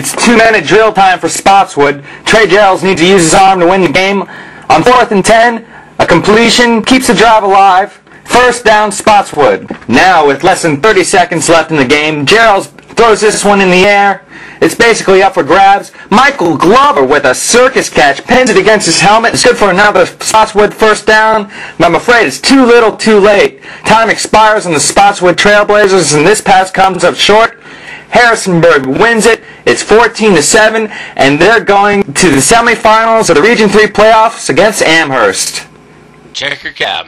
It's two-minute drill time for Spotswood. Trey Gerald needs to use his arm to win the game. On fourth and ten, a completion keeps the drive alive. First down, Spotswood. Now, with less than 30 seconds left in the game, Gerald throws this one in the air. It's basically up for grabs. Michael Glover with a circus catch pins it against his helmet. It's good for another Spotswood first down, but I'm afraid it's too little too late. Time expires on the Spotswood Trailblazers, and this pass comes up short. Harrisonburg wins it. It's 14 to 7, and they're going to the semifinals of the Region 3 playoffs against Amherst. Checkered Cab.